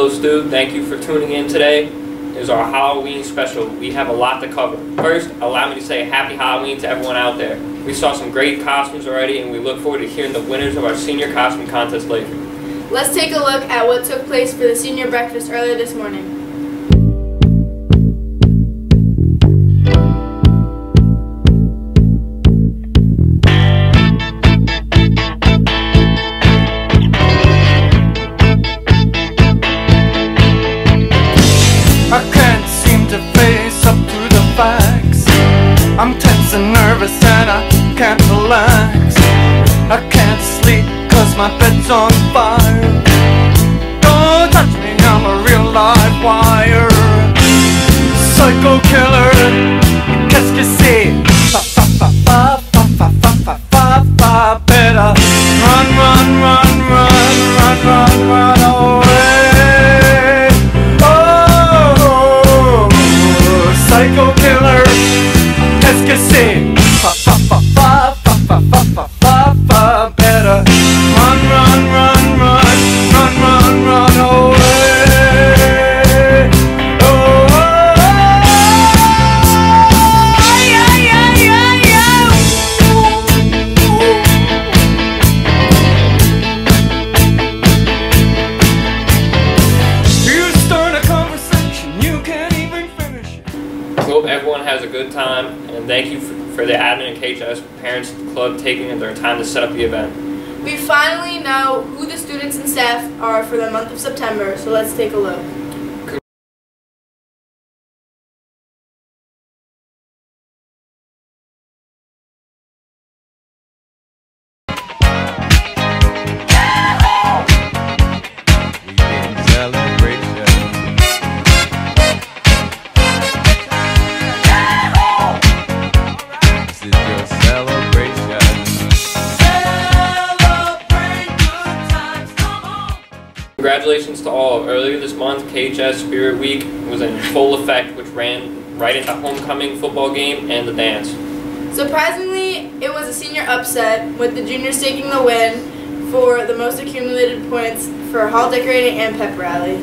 I'm Stu. Thank you for tuning in today. Is our Halloween special. We have a lot to cover. First, allow me to say happy Halloween to everyone out there. We saw some great costumes already, and we look forward to hearing the winners of our senior costume contest later. Let's take a look at what took place for the senior breakfast earlier this morning. On fire. Time to set up the event. We finally know who the students and staff are for the month of September, so let's take a look. To all. Earlier this month, KHS Spirit Week was in full effect, which ran right into the homecoming football game and the dance. Surprisingly, it was a senior upset, with the juniors taking the win for the most accumulated points for hall decorating and pep rally.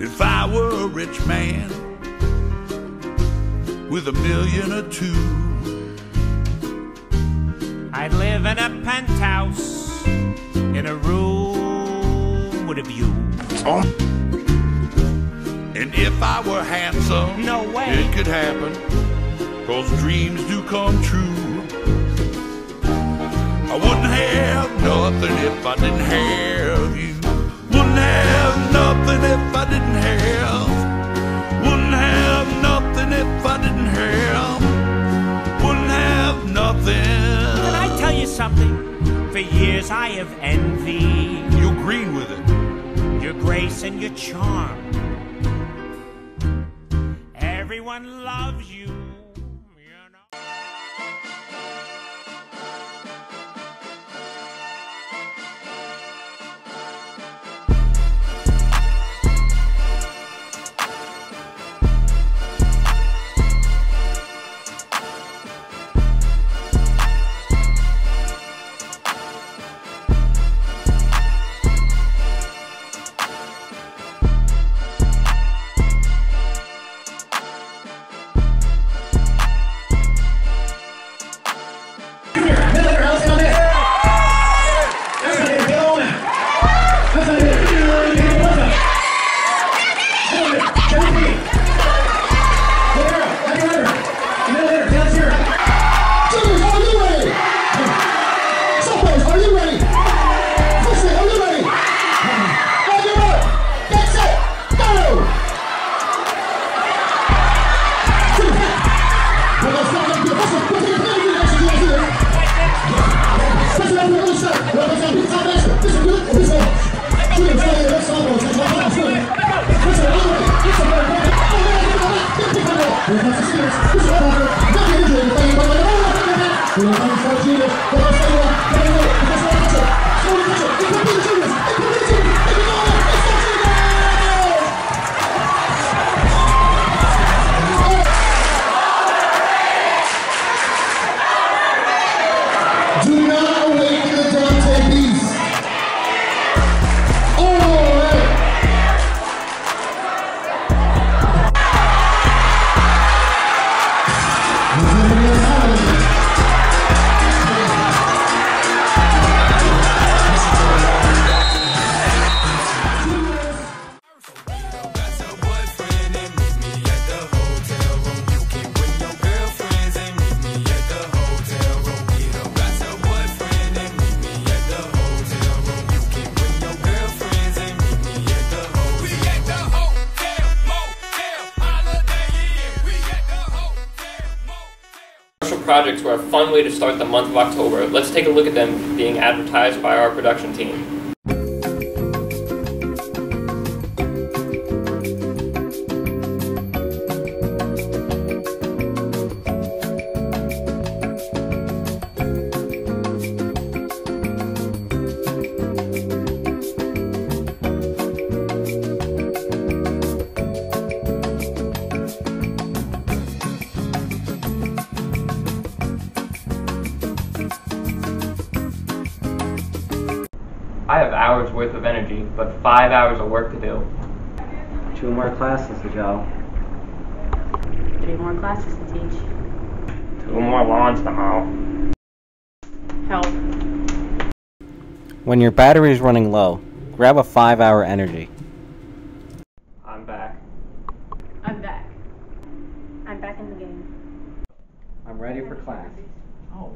If I were a rich man with a million or two, I'd live in a penthouse in a room with a view. Oh. and if I were handsome, No way. it could happen, cause dreams do come true. I wouldn't have nothing if I didn't have you. Wouldn't have nothing if I didn't have. Wouldn't have nothing if I didn't have. Wouldn't have nothing something for years I have envied. You green with it. Your grace and your charm. Everyone loves you. you way to start the month of October. Let's take a look at them being advertised by our production team. Worth of energy, but five hours of work to do. Two more classes to go. Three more classes to teach. Two more lawns to mow. Help. When your battery's running low, grab a 5 hour energy. I'm back. I'm back. I'm back in the game. I'm ready for class. Oh.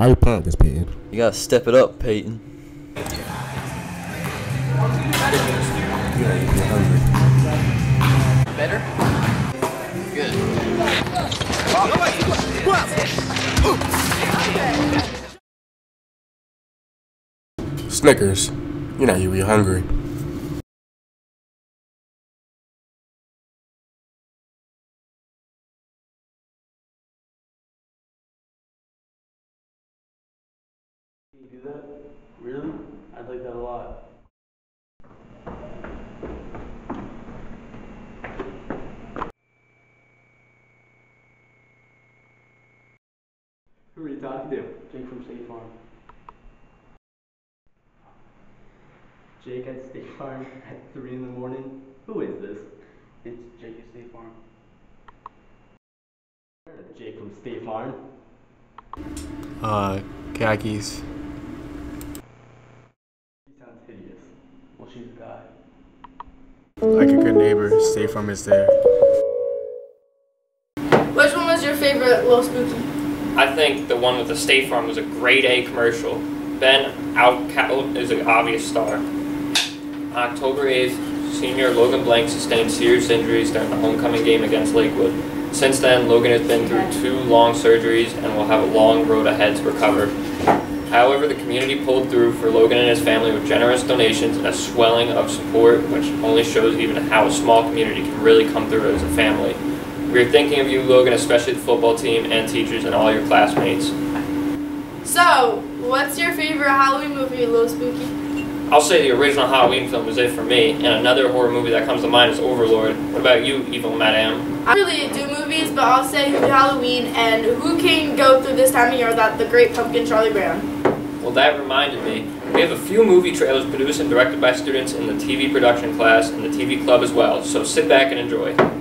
Why you playing this, Peyton? You gotta step it up, Peyton. Better? Good. Snickers. You know you be hungry. You do that? Really? I'd like that a lot. Who are you talking to? Jake from State Farm. Jake at State Farm at 3 in the morning? Who is this? It's Jake at State Farm. Jake from State Farm? Uh, khakis. you to die. Like a good neighbor, State Farm is there. Which one was your favorite, Little Spooky? I think the one with the State Farm was a grade A commercial. Ben Outcout oh, is an obvious star. October 8th, senior Logan Blank sustained serious injuries during the homecoming game against Lakewood. Since then, Logan has been through two long surgeries and will have a long road ahead to recover. However, the community pulled through for Logan and his family with generous donations and a swelling of support, which only shows even how a small community can really come through as a family. We are thinking of you, Logan, especially the football team and teachers and all your classmates. So, what's your favorite Halloween movie, Little Spooky? I'll say the original Halloween film was it for me, and another horror movie that comes to mind is Overlord. What about you, Evil Madame? I really do movies, but I'll say Halloween and who can go through this time of year without the great pumpkin Charlie Brown. Well, that reminded me. We have a few movie trailers produced and directed by students in the TV production class and the TV club as well, so sit back and enjoy.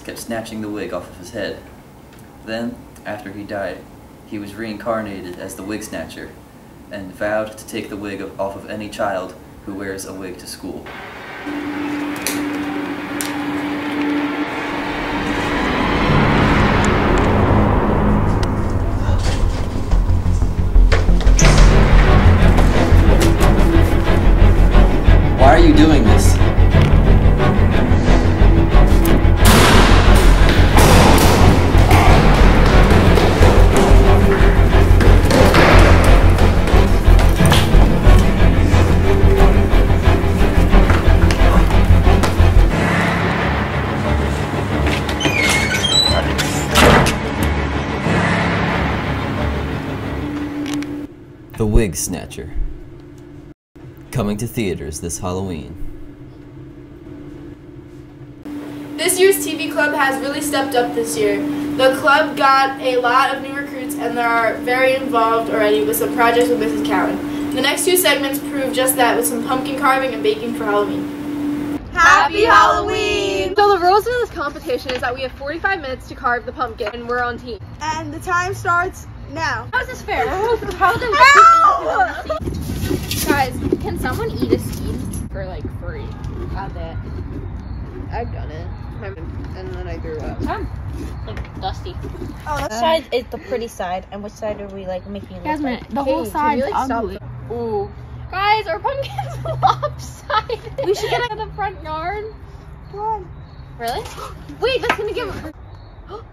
Kept snatching the wig off of his head. Then, after he died, he was reincarnated as the wig snatcher and vowed to take the wig off of any child who wears a wig to school. Snatcher. Coming to theaters this Halloween. This year's TV club has really stepped up this year. The club got a lot of new recruits and they are very involved already with some projects with Mrs. Cowan. The next two segments prove just that with some pumpkin carving and baking for Halloween. Happy Halloween! So the rules of this competition is that we have 45 minutes to carve the pumpkin and we're on team. And the time starts now. How is this fair? How is this Guys, can someone eat a seed for like free? I bet. I've done it. And then I threw up. Like dusty. Oh, Which uh, side is the pretty side, and which side are we like making it look Jasmine, like? the whole side's ugly. Ooh. Guys, our pumpkin's lopsided. We should get it in the front yard. Come on. Really? Wait, that's gonna give.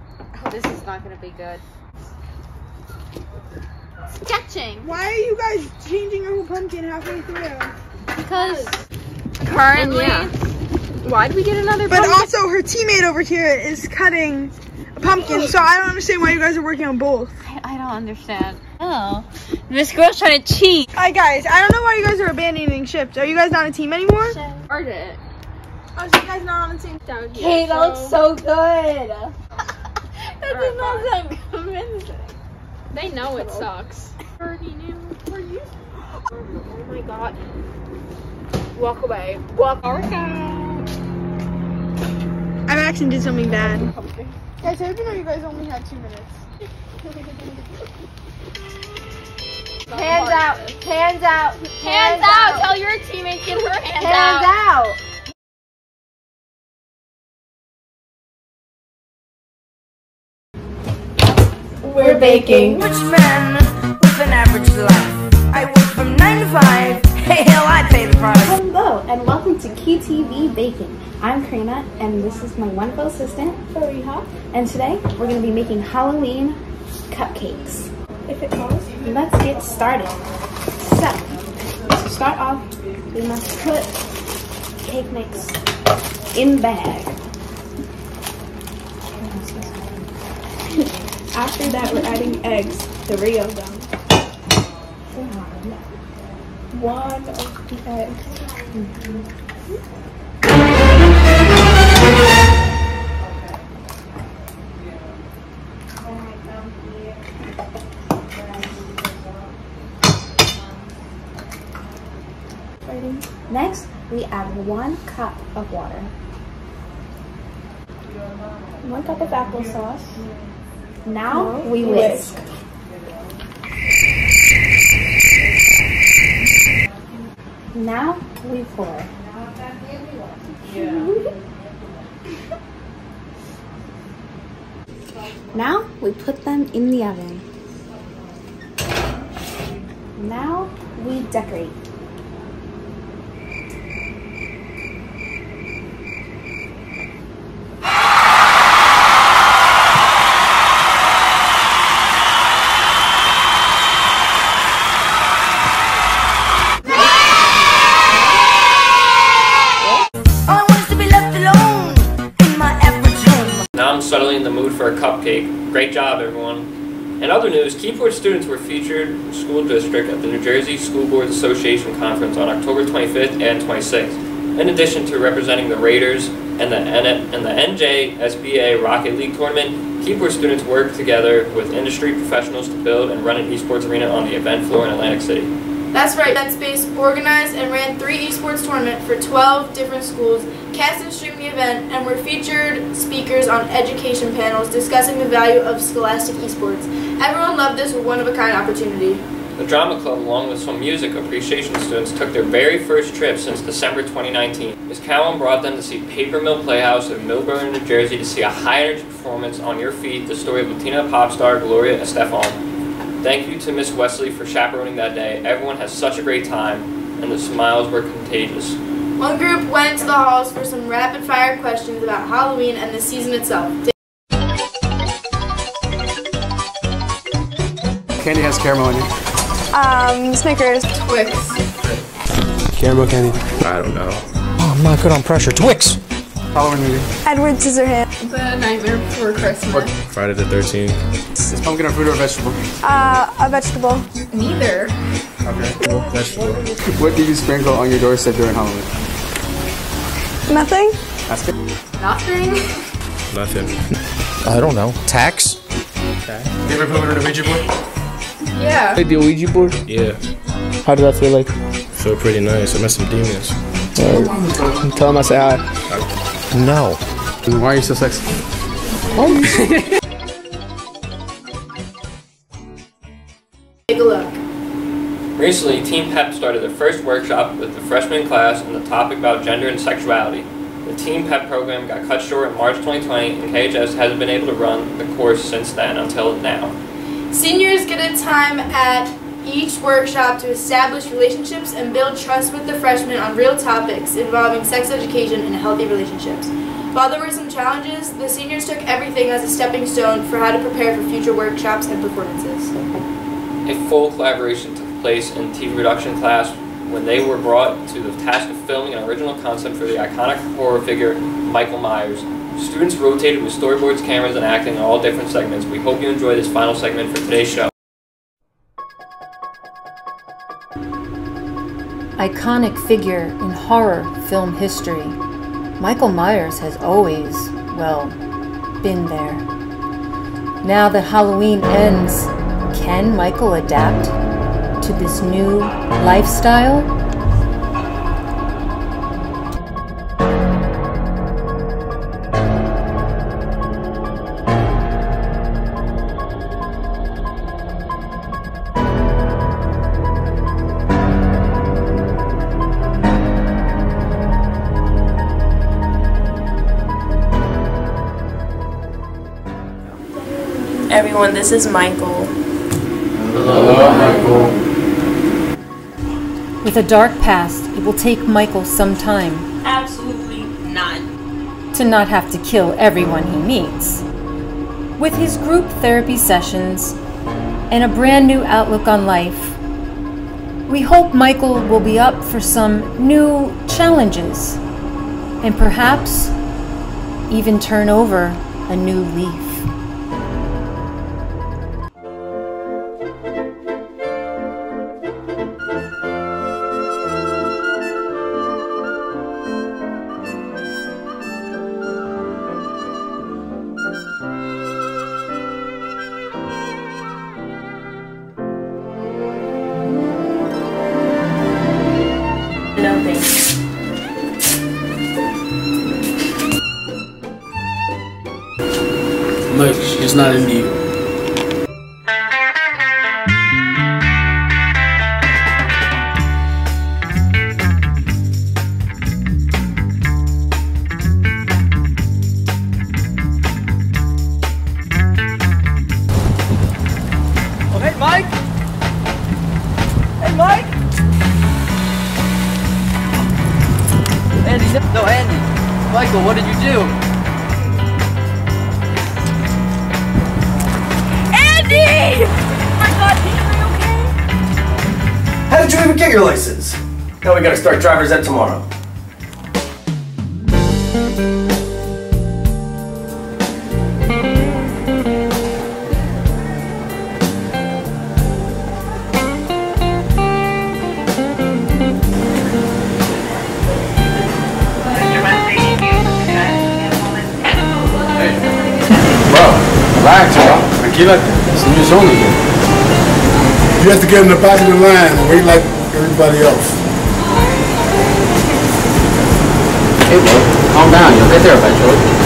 Oh, this is not gonna be good. Sketching. Why are you guys changing your whole pumpkin halfway through? Because currently. Why did we get another But pumpkin? also, her teammate over here is cutting a pumpkin, so I don't understand why you guys are working on both. I, I don't understand. Oh. This girl's trying to cheat. Hi guys, I don't know why you guys are abandoning ships. Are you guys not a team anymore? Started it. Oh, so you guys not on the team? Down here. Hey, that looks so good. That does not sound convincing. They know it sucks. Already knew. Oh my god. Walk away. Walk out. I actually did something bad. Guys, I didn't know you guys only had two minutes. Hands out. Hands out. Hands out. Tell your teammates get her hands, Hands out. Baking. Rich man with an average life. I work from 9 to 5. Hey, hell, I pay the price. Hello, and welcome to KTV Baking. I'm Karina, and this is my wonderful assistant, Fariha. And today, we're going to be making Halloween cupcakes. If it calls, let's get started. So, to start off, we must put cake mix in bag. After that, we're adding eggs, three of them. One of the eggs. Next, we add one cup of water. One cup of applesauce. Now we whisk. Now we pour. now we put them in the oven. Now we decorate. Great job, everyone. In other news, Keyport students were featured in school district at the New Jersey School Boards Association Conference on October 25th and 26th. In addition to representing the Raiders and the, N- and the NJSBA Rocket League tournament, Keyport students worked together with industry professionals to build and run an esports arena on the event floor in Atlantic City. That's right, Event Space organized and ran three esports tournament for 12 different schools, cast and streamed the event, and were featured speakers on education panels discussing the value of scholastic esports. Everyone loved this one-of-a-kind opportunity. The Drama Club, along with some music appreciation students, took their very first trip since December 2019. Ms. Cowan brought them to see Paper Mill Playhouse in Millburn, New Jersey to see a high-energy performance on Your Feet, the story of Latina pop star Gloria Estefan. Thank you to Miss Wesley for chaperoning that day. Everyone had such a great time, and the smiles were contagious. One group went into the halls for some rapid-fire questions about Halloween and the season itself. Candy has caramel in it. Um, Snickers. Twix. Caramel candy. I don't know. Oh, I'm not good on pressure. Twix! Halloween movie. Edward Scissorhands. The Nightmare Before Christmas. Friday the 13th. Is pumpkin a fruit or a vegetable? Uh, a vegetable. Neither. Okay. Vegetable. What do you sprinkle on your doorstep during Halloween? Nothing? Ask it. Nothing. Nothing. I don't know. Tax? Okay. You ever played with a Ouija board? Yeah. Like the Ouija board? Yeah. How did that feel like? Feel pretty nice. I met some demons. Uh, tell him I say hi. No. Why are you so sexy? Take Recently, Team PEP started their first workshop with the freshman class on the topic about gender and sexuality. The Team PEP program got cut short in March 2020, and KHS hasn't been able to run the course since then until now. Seniors get a time at each workshop to establish relationships and build trust with the freshmen on real topics involving sex education and healthy relationships. While there were some challenges, the seniors took everything as a stepping stone for how to prepare for future workshops and performances. A full collaboration took place in TV production class when they were brought to the task of filming an original concept for the iconic horror figure Michael Myers. Students rotated with storyboards, cameras, and acting in all different segments. We hope you enjoy this final segment for today's show. Iconic figure in horror film history, Michael Myers has always, well, been there. Now that Halloween ends, can Michael adapt to this new lifestyle? Everyone, this is Michael. With a dark past, it will take Michael some time Absolutely not. to not have to kill everyone he meets. With his group therapy sessions and a brand new outlook on life, we hope Michael will be up for some new challenges and perhaps even turn over a new leaf. What did you do? Andy! Oh my god, are you okay? How did you even get your license? Now we gotta start driver's ed tomorrow. Y'all. Tranquila. Seniors only here. You have to get in the back of the line and wait like everybody else. Hey, bro. Calm down. You'll get there eventually.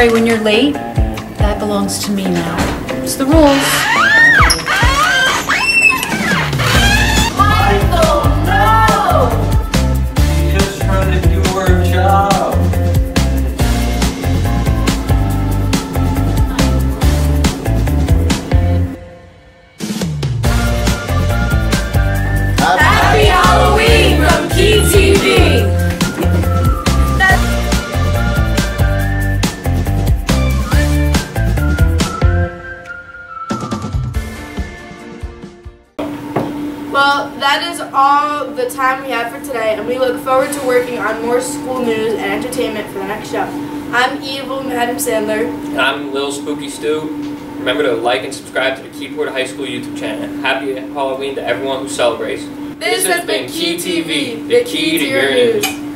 Sorry when you're late. That belongs to me now. It's the rules. School news and entertainment for the next show. I'm Evil Madam Sandler. And I'm Lil Spooky Stu. Remember to like and subscribe to the Keyport High School YouTube channel. Happy Halloween to everyone who celebrates. This has been Key TV, the key to your news.